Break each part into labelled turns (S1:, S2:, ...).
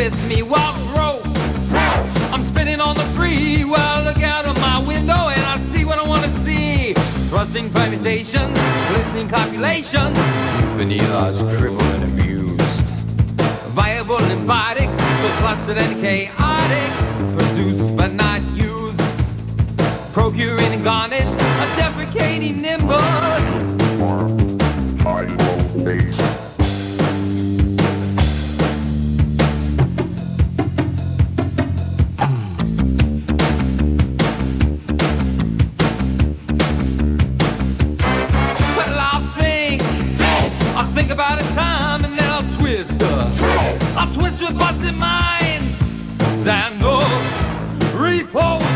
S1: with me while broke. I'm spinning on the free. I look out of my window and I see what I want to see. Thrusting permutations, listening copulations. Vanilla's crippled and amused. Viable lymphotics, so clustered and chaotic. Produced but not used. Procuring and garnished, a defecating nimbus. I'll think about a time and then I'll twist her. I'll twist with busted minds and no repose.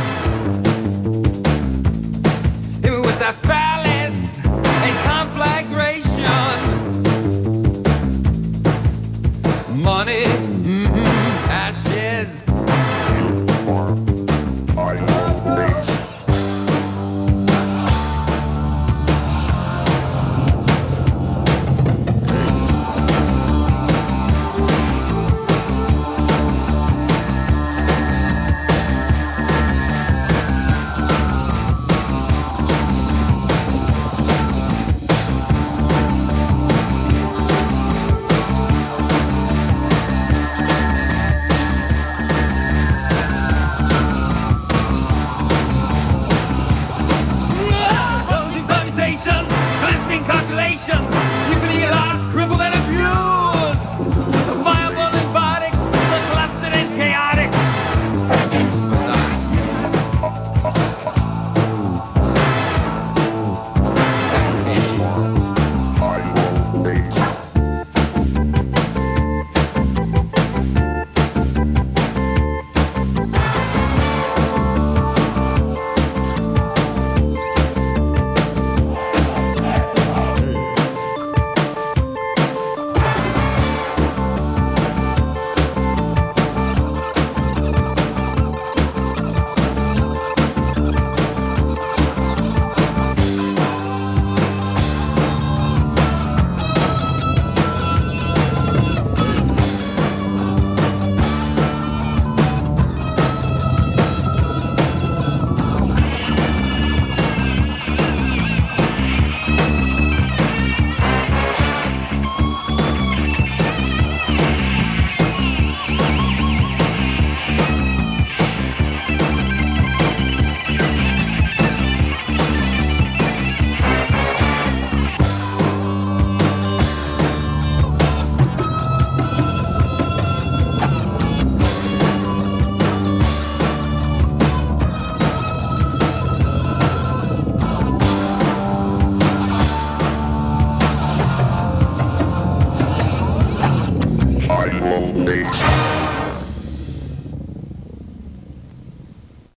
S2: Bass.